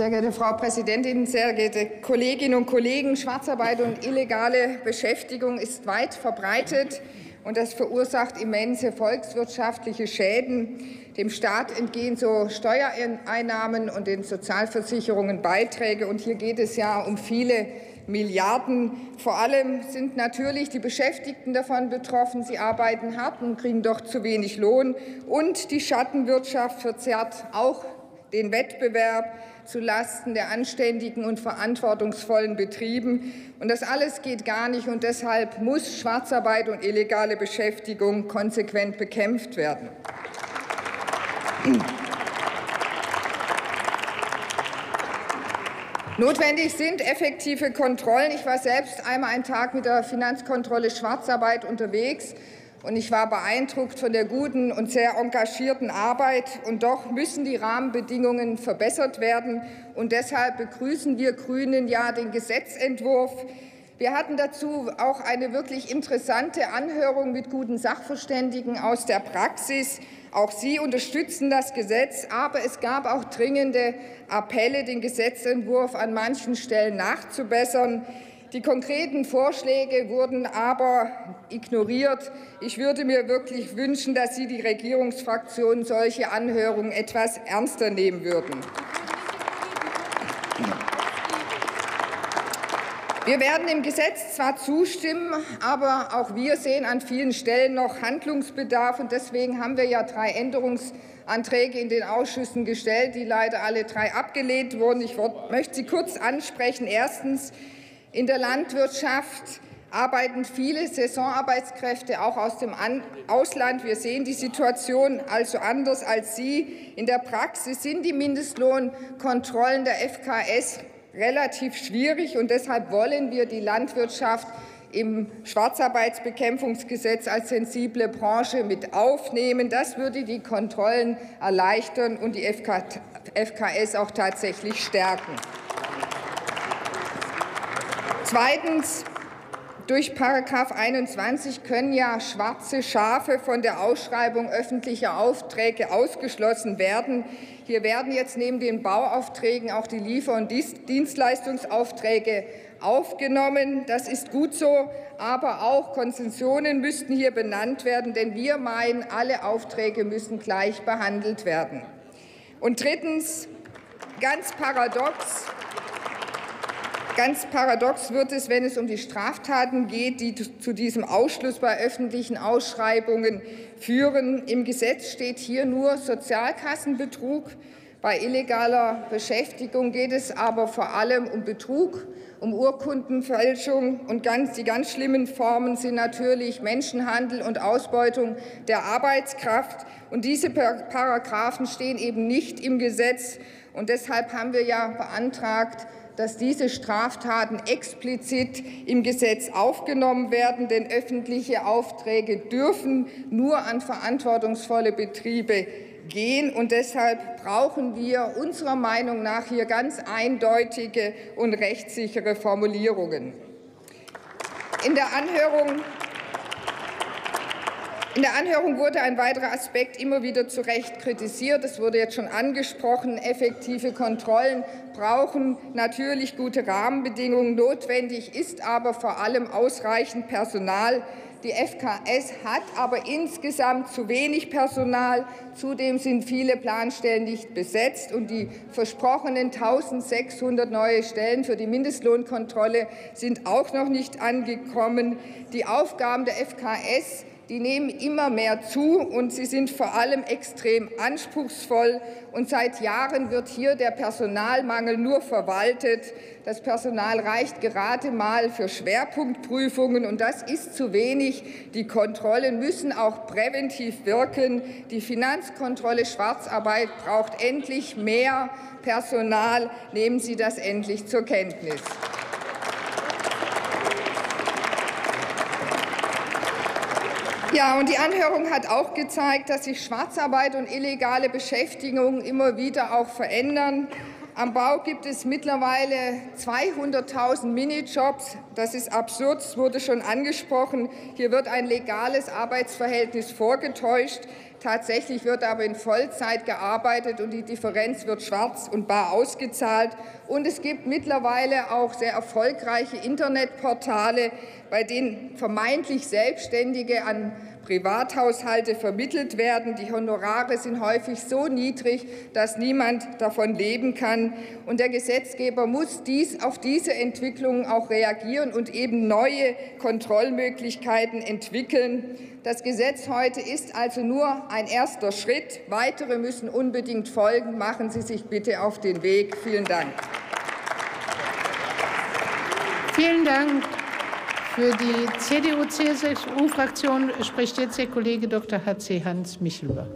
Sehr geehrte Frau Präsidentin, sehr geehrte Kolleginnen und Kollegen! Schwarzarbeit und illegale Beschäftigung ist weit verbreitet, und das verursacht immense volkswirtschaftliche Schäden. Dem Staat entgehen so Steuereinnahmen und den Sozialversicherungen Beiträge. Und hier geht es ja um viele Milliarden. Vor allem sind natürlich die Beschäftigten davon betroffen. Sie arbeiten hart und kriegen doch zu wenig Lohn. Und die Schattenwirtschaft verzerrt auch den Wettbewerb zulasten der anständigen und verantwortungsvollen Betrieben. Und das alles geht gar nicht, und deshalb muss Schwarzarbeit und illegale Beschäftigung konsequent bekämpft werden. Notwendig sind effektive Kontrollen. Ich war selbst einmal einen Tag mit der Finanzkontrolle Schwarzarbeit unterwegs. Und ich war beeindruckt von der guten und sehr engagierten Arbeit. Und doch müssen die Rahmenbedingungen verbessert werden. Und deshalb begrüßen wir Grünen ja den Gesetzentwurf. Wir hatten dazu auch eine wirklich interessante Anhörung mit guten Sachverständigen aus der Praxis. Auch Sie unterstützen das Gesetz, aber es gab auch dringende Appelle, den Gesetzentwurf an manchen Stellen nachzubessern. Die konkreten Vorschläge wurden aber ignoriert. Ich würde mir wirklich wünschen, dass Sie die Regierungsfraktionen solche Anhörungen etwas ernster nehmen würden. Wir werden dem Gesetz zwar zustimmen, aber auch wir sehen an vielen Stellen noch Handlungsbedarf. Und deswegen haben wir ja drei Änderungsanträge in den Ausschüssen gestellt, die leider alle drei abgelehnt wurden. Ich möchte sie kurz ansprechen. Erstens in der Landwirtschaft arbeiten viele Saisonarbeitskräfte auch aus dem Ausland. Wir sehen die Situation also anders als Sie. In der Praxis sind die Mindestlohnkontrollen der FKS relativ schwierig, und deshalb wollen wir die Landwirtschaft im Schwarzarbeitsbekämpfungsgesetz als sensible Branche mit aufnehmen. Das würde die Kontrollen erleichtern und die FKS auch tatsächlich stärken. Zweitens. Durch § 21 können ja schwarze Schafe von der Ausschreibung öffentlicher Aufträge ausgeschlossen werden. Hier werden jetzt neben den Bauaufträgen auch die Liefer- und Dienstleistungsaufträge aufgenommen. Das ist gut so, aber auch Konzessionen müssten hier benannt werden, denn wir meinen, alle Aufträge müssen gleich behandelt werden. Und drittens, ganz paradox, Ganz paradox wird es, wenn es um die Straftaten geht, die zu diesem Ausschluss bei öffentlichen Ausschreibungen führen. Im Gesetz steht hier nur Sozialkassenbetrug. Bei illegaler Beschäftigung geht es aber vor allem um Betrug, um Urkundenfälschung. Und ganz, die ganz schlimmen Formen sind natürlich Menschenhandel und Ausbeutung der Arbeitskraft. Und diese Paragraphen stehen eben nicht im Gesetz. Und deshalb haben wir ja beantragt, dass diese Straftaten explizit im Gesetz aufgenommen werden, denn öffentliche Aufträge dürfen nur an verantwortungsvolle Betriebe gehen. Und deshalb brauchen wir unserer Meinung nach hier ganz eindeutige und rechtssichere Formulierungen. In der Anhörung in der Anhörung wurde ein weiterer Aspekt immer wieder zu Recht kritisiert. Es wurde jetzt schon angesprochen. Effektive Kontrollen brauchen natürlich gute Rahmenbedingungen. Notwendig ist aber vor allem ausreichend Personal. Die FKS hat aber insgesamt zu wenig Personal. Zudem sind viele Planstellen nicht besetzt. Und die versprochenen 1.600 neue Stellen für die Mindestlohnkontrolle sind auch noch nicht angekommen. Die Aufgaben der FKS die nehmen immer mehr zu, und sie sind vor allem extrem anspruchsvoll. Und seit Jahren wird hier der Personalmangel nur verwaltet. Das Personal reicht gerade mal für Schwerpunktprüfungen, und das ist zu wenig. Die Kontrollen müssen auch präventiv wirken. Die Finanzkontrolle Schwarzarbeit braucht endlich mehr Personal. Nehmen Sie das endlich zur Kenntnis. Ja, und die Anhörung hat auch gezeigt, dass sich Schwarzarbeit und illegale Beschäftigung immer wieder auch verändern. Am Bau gibt es mittlerweile 200.000 Minijobs. Das ist absurd, es wurde schon angesprochen. Hier wird ein legales Arbeitsverhältnis vorgetäuscht. Tatsächlich wird aber in Vollzeit gearbeitet und die Differenz wird schwarz und bar ausgezahlt. Und es gibt mittlerweile auch sehr erfolgreiche Internetportale, bei denen vermeintlich Selbstständige an Privathaushalte vermittelt werden. Die Honorare sind häufig so niedrig, dass niemand davon leben kann. Und der Gesetzgeber muss dies, auf diese Entwicklungen auch reagieren und eben neue Kontrollmöglichkeiten entwickeln. Das Gesetz heute ist also nur ein erster Schritt. Weitere müssen unbedingt folgen. Machen Sie sich bitte auf den Weg. Vielen Dank. Vielen Dank. Für die CDU-CSU-Fraktion spricht jetzt der Kollege Dr. H.C. Hans Michelber.